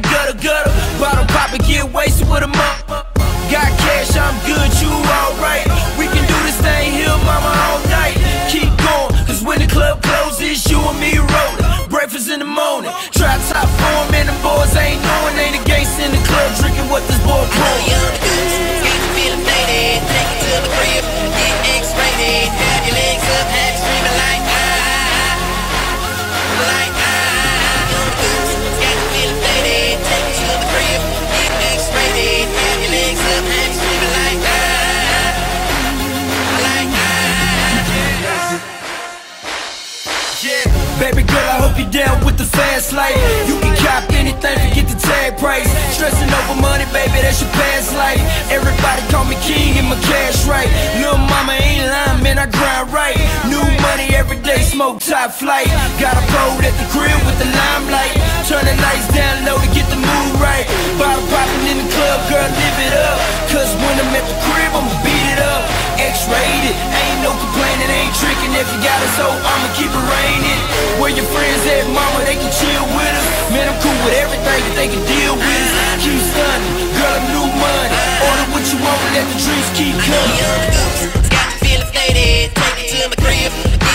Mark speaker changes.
Speaker 1: the gutter, gutter. Bottle pop and get wasted with a mop. Got cash, I'm good, you alright. We can do this thing here, mama, all night. Keep going, cause when the club closes, you and me rolling. Breakfast in the morning, try top form, and the boys ain't knowing. Ain't the gates in the club, drinking what this boy
Speaker 2: pouring.
Speaker 1: Baby girl, I hope you're down with the fast life. You can cop anything, forget the tag price. Stressing over money, baby, that's your past life. Everybody call me king and my cash right. Little mama ain't lying, man, I grind right. New money every day, smoke top flight. Got a boat at the crib If you got it, so I'ma keep it raining. Where your friends at, mama, they can chill with us. Man, I'm cool with everything that they can deal with us. Keep stunning, girl, I'm new money. Order what you want, let the dreams keep coming.
Speaker 2: Young goose, got me feeling faded. Take it to my crib.